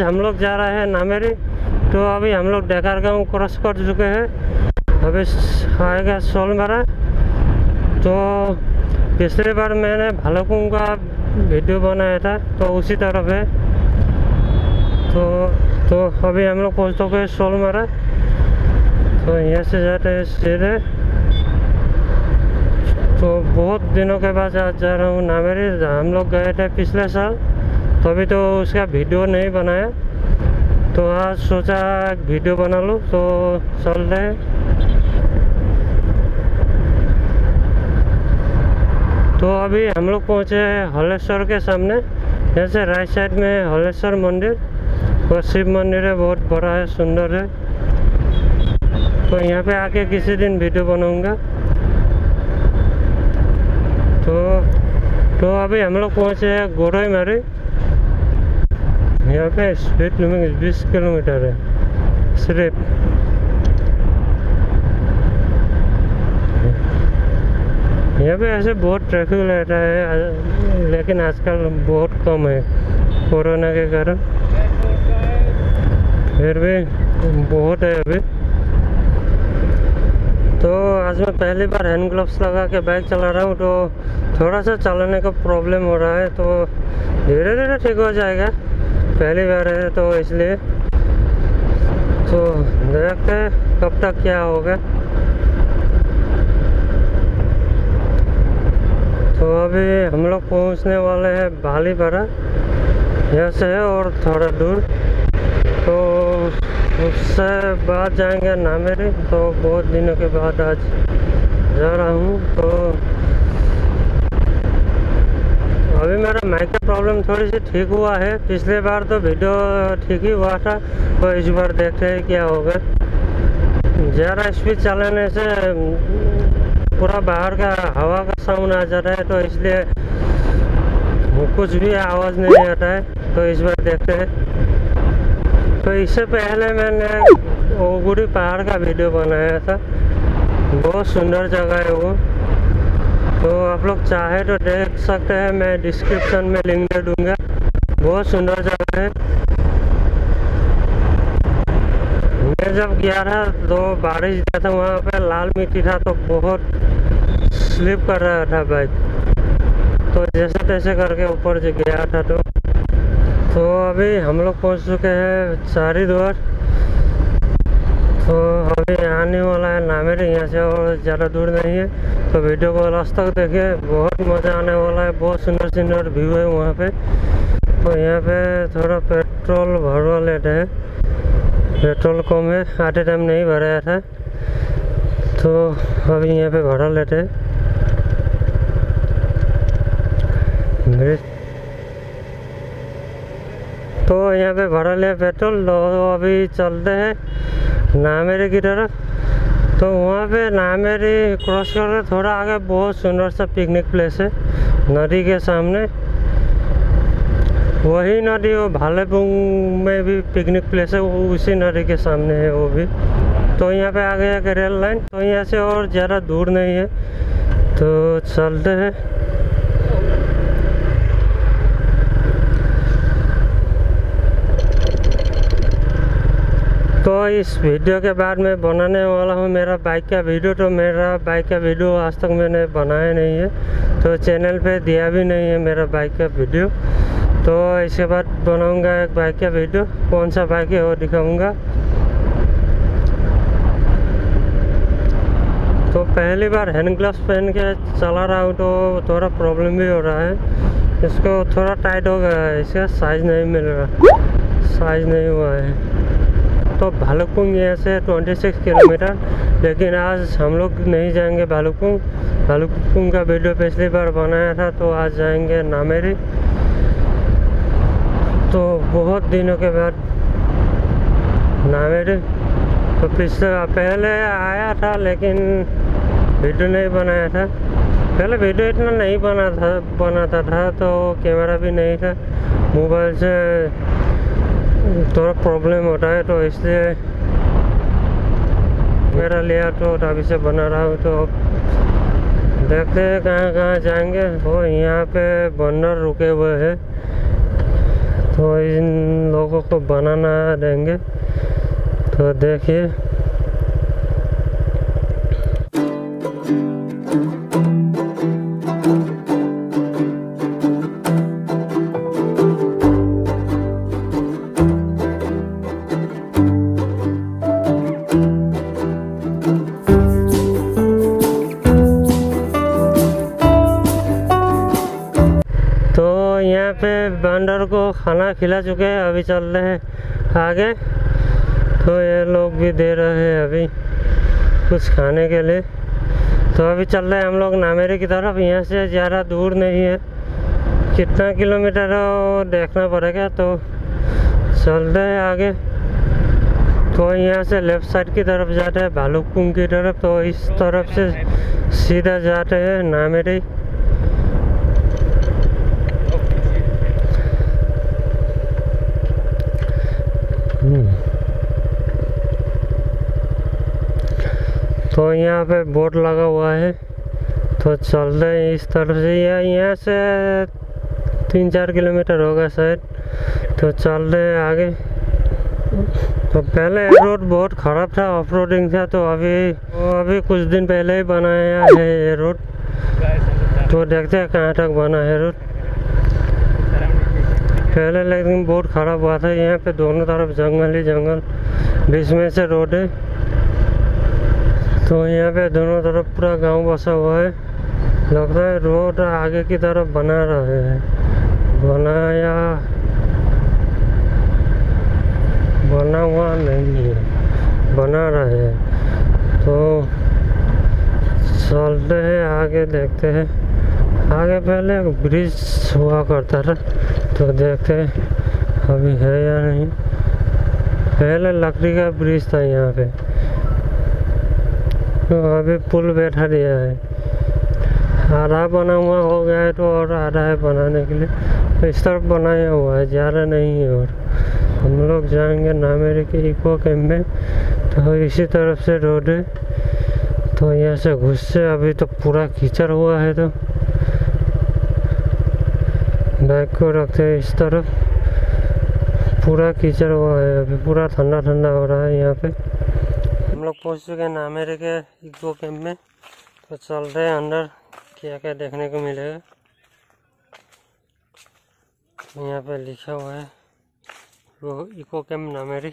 हम लोग जा रहे हैं नामेरी तो अभी हम लोग डेकार गाँव क्रॉस कर चुके हैं। अभी आएगा सोलमरा तो पिछली बार मैंने भालकों का वीडियो बनाया था तो उसी तरफ़ है। तो तो अभी हम लोग पहुँच चुके हैं सोलमरा तो यहाँ से जाते हैं सीधे। तो बहुत दिनों के बाद आज जा रहा हूँ नामेरी। हम लोग गए थे पिछले साल। तो अभी तो उसका वीडियो नहीं बनाया। तो आज सोचा वीडियो बना लूँ तो चल रहे तो अभी हम लोग पहुँचे हलेश्वर के सामने यहाँ से राइट साइड में हलेश्वर मंदिर। और शिव मंदिर है, बहुत बड़ा है, सुंदर है। तो यहाँ पे आके किसी दिन वीडियो बनाऊँगा। तो तो अभी हम लोग पहुँचे हैं गोरोईमारी यहाँ का स्पीड लिमिट बीस किलोमीटर है, सिर्फ़। यहाँ पे ऐसे बहुत ट्रैफ़िक रहता है, लेकिन आजकल बहुत कम है, कोरोना के कारण। फिर भी बहुत है अभी। तो आज मैं पहली बार हैंड ग्लव्स लगा के बाइक चला रहा हूँ तो थोड़ा सा चलाने का प्रॉब्लम हो रहा है तो धीरे धीरे ठीक हो जाएगा। पहली बार है तो इसलिए। तो देखते हैं कब तक क्या होगा। तो अभी हम लोग पहुँचने वाले हैं बालीपारा यहाँ से है और थोड़ा दूर। तो उससे बाद जाएँगे नामेरी। तो बहुत दिनों के बाद आज जा रहा हूँ। तो अभी मेरा माइक का प्रॉब्लम थोड़ी सी ठीक हुआ है। पिछले बार तो वीडियो ठीक ही हुआ था तो इस बार देखते हैं क्या होगा। ज़्यादा स्पीड चलाने से पूरा बाहर का हवा का साउंड आ जाता है तो इसलिए कुछ भी आवाज़ नहीं आता है तो इस बार देखते हैं। तो इससे पहले मैंने ओगुड़ी पहाड़ का वीडियो बनाया था। बहुत सुंदर जगह है वो। तो आप लोग चाहे तो देख सकते हैं, मैं डिस्क्रिप्शन में लिंक दे दूँगा। बहुत सुंदर जगह है। मैं जब गया था तो बारिश गया था वहाँ पे, लाल मिट्टी था तो बहुत स्लिप कर रहा था बाइक तो जैसे तैसे करके ऊपर गया था तो। तो अभी हम लोग पहुँच चुके हैं चारी द्वार तो हमें आने वाला है नामेर यहाँ से और ज़्यादा दूर नहीं है। तो वीडियो को लास्ट तक देखिए, बहुत मज़ा आने वाला है, बहुत सुंदर सुंदर व्यू है वहाँ पे। तो यहाँ पे थोड़ा पेट्रोल भरवा लेते हैं। पेट्रोल कम है, आधे टाइम नहीं भराया था। तो अभी यहाँ पे भरा लेते हैं। तो यहाँ पे भरा लिया पेट्रोल तो अभी चलते हैं। नामेरी की तरफ़ तो वहाँ पे नामेरी क्रॉस करके थोड़ा आगे बहुत सुंदर सा पिकनिक प्लेस है, नदी के सामने। वही नदी वो भालेपुंग में भी पिकनिक प्लेस है, वो उसी नदी के सामने है वो भी। तो यहाँ पे आ गया रेल लाइन तो यहाँ से और ज़्यादा दूर नहीं है। तो चलते हैं। तो इस वीडियो के बाद मैं बनाने वाला हूँ मेरा बाइक का वीडियो तो मेरा बाइक का वीडियो आज तक मैंने बनाया नहीं है। तो चैनल पे दिया भी नहीं है मेरा बाइक का वीडियो तो इसके बाद बनाऊँगा एक बाइक का वीडियो कौन सा बाइक है वो दिखाऊँगा। तो पहली बार हैंड ग्लव्स पहन के चला रहा हूँ तो थोड़ा प्रॉब्लम भी हो रहा है। इसको थोड़ा टाइट हो गया है, इसका साइज़ नहीं मिल रहा। साइज़ नहीं हुआ है। तो भालुकपुंग यहाँ से 26 किलोमीटर लेकिन आज हम लोग नहीं जाएँगे भालुकपुंग। भालुकपुंग का वीडियो पिछली बार बनाया था तो आज जाएँगे नामेरी। तो बहुत दिनों के बाद नामेरी। तो पिछले पहले आया था, लेकिन वीडियो नहीं बनाया था। पहले वीडियो इतना नहीं बना था, बनाता था तो कैमरा भी नहीं था। मोबाइल से थोड़ा प्रॉब्लम होता है तो इसलिए मेरा लिया तो अभी से बना रहा हूँ तो देखते हैं कहाँ कहाँ जाएँगे। वो यहाँ पे बंदर रुके हुए हैं तो इन लोगों को बनाना देंगे। तो देखिए। खिला चुके हैं, अभी चल रहे हैं आगे। तो ये लोग भी दे रहे हैं अभी कुछ खाने के लिए। तो अभी चल रहे हैं हम लोग नामेरी की तरफ़। यहाँ से ज़्यादा दूर नहीं है। कितना किलोमीटर है वो देखना पड़ेगा। तो चलते हैं आगे। तो यहाँ से लेफ़्ट साइड की तरफ़ जाते हैं, भालुकपुंग की तरफ़। तो इस तरफ़ से सीधा जाते हैं नामेरी। तो यहाँ पे बोर्ड लगा हुआ है। तो चल रहे हैं इस तरफ़ से। या यहाँ से तीन चार किलोमीटर होगा शायद। तो चल रहे हैं आगे। तो पहले रोड बहुत ख़राब था ऑफ़ रोडिंग था तो अभी, वो अभी कुछ दिन पहले ही बनाया है ये रोड तो देखते हैं कहाँ तक बना है रोड पहले लेकिन बहुत ख़राब हुआ था। यहाँ पे दोनों तरफ़ जंगल ही जंगल। बीच में से रोड है। तो यहाँ पे दोनों तरफ़ पूरा गाँव बसा हुआ है। लगता है रोड आगे की तरफ़ बना रहे हैं। बनाया, बना हुआ नहीं है, बना रहे हैं। तो चलते हैं, आगे देखते हैं। आगे पहले ब्रिज हुआ करता था तो देखते हैं अभी है या नहीं। पहले लकड़ी का ब्रिज था यहाँ पे। तो अभी पुल बैठा दिया है। आधा बना हुआ हो गया है तो और आधा है बनाने के लिए। इस तरफ़ बनाया हुआ है, ज़्यादा नहीं है और। हम लोग जाएँगे नामेरे के इको कैम्प में तो इसी तरफ़ से रोड है। तो यहाँ से घुस से अभी तो पूरा कीचड़ हुआ है तो। बैग को रखते हैं इस तरफ़। पूरा कीचड़ हुआ है, अभी पूरा ठंडा ठंडा हो रहा है यहाँ पे। लोग पहुँच चुके हैं नामेरी के इको कैम्प में। तो चल रहे हैं अंदर, क्या क्या देखने को मिलेगा यहाँ पे लिखा हुआ है, वो इको कैम्प नामेरी।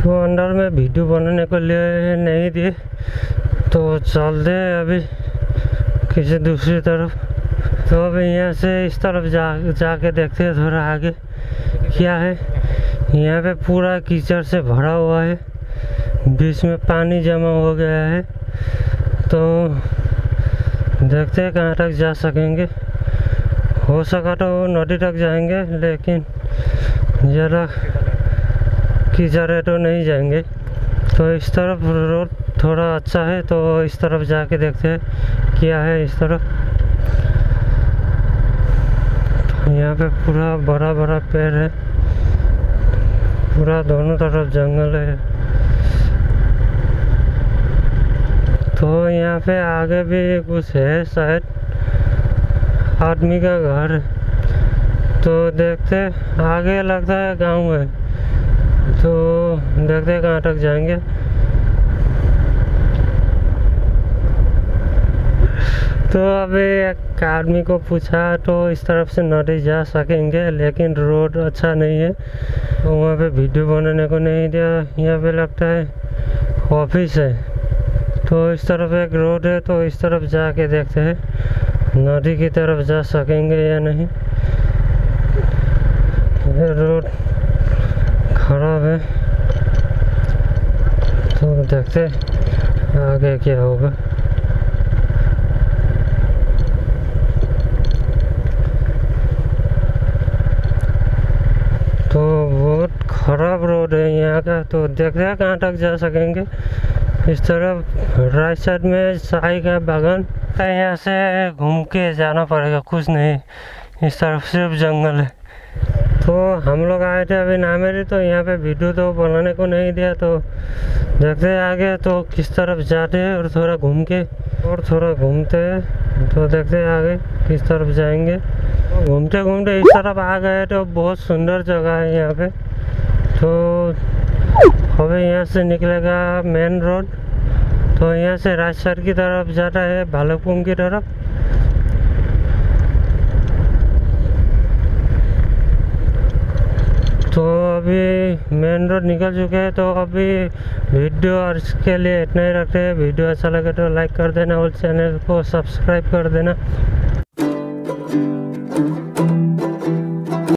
तो अंदर में वीडियो बनाने को लिए नहीं दिए। तो चलते हैं अभी किसी दूसरी तरफ़। तो अभी यहाँ से इस तरफ़ जा, जाके देखते हैं थोड़ा आगे क्या है। यहाँ पे पूरा कीचड़ से भरा हुआ है। बीच में पानी जमा हो गया है। तो देखते हैं कहाँ तक जा सकेंगे। हो सका तो नदी तक जाएँगे, लेकिन ज़रा कीचड़ है तो नहीं जाएँगे। तो इस तरफ़ रोड थोड़ा अच्छा है तो इस तरफ़ जाके देखते हैं क्या है इस तरफ़। यहाँ पे पूरा बड़ा बड़ा पेड़ है। पूरा दोनों तरफ़ जंगल है। तो यहाँ पे आगे भी कुछ है शायद। आदमी का घर। तो देखते आगे लगता है गाँव है। तो देखते कहाँ तक जाएँगे। तो अभी एक आदमी को पूछा तो इस तरफ़ से नदी जा सकेंगे, लेकिन रोड अच्छा नहीं है। वहाँ पे वीडियो बनाने को नहीं दिया। यहाँ पे लगता है ऑफ़िस है। तो इस तरफ़ एक रोड है तो इस तरफ़ जाके देखते हैं, नदी की तरफ़ जा सकेंगे या नहीं। ये रोड खराब है तो देखते आगे क्या होगा। तो बहुत ख़राब रोड है यहाँ का तो देखते हैं कहाँ तक जा सकेंगे। इस तरफ़ राइट साइड में चाय का बागान। यहाँ से घूम के जाना पड़ेगा, कुछ नहीं। इस तरफ़ सिर्फ़ जंगल है। तो हम लोग आए थे अभी नामेरी तो यहाँ पे वीडियो तो बनाने को नहीं दिया तो देखते आगे तो किस तरफ़ जाते हैं और थोड़ा घूम के। और थोड़ा घूमते हैं तो देखते आगे किस तरफ़ जाएँगे। तो घूमते घूमते इस तरफ़ आ गए तो बहुत सुंदर जगह है यहाँ पे। तो अभी यहाँ से निकलेगा मेन रोड तो यहाँ से राजसर की तरफ़ जाता है, भालुकपुंग की तरफ़। तो अभी मेन रोड निकल चुके हैं तो अभी वीडियो और इसके लिए इतना ही रखते हैं। वीडियो अच्छा लगे तो लाइक कर देना और चैनल को सब्सक्राइब कर देना।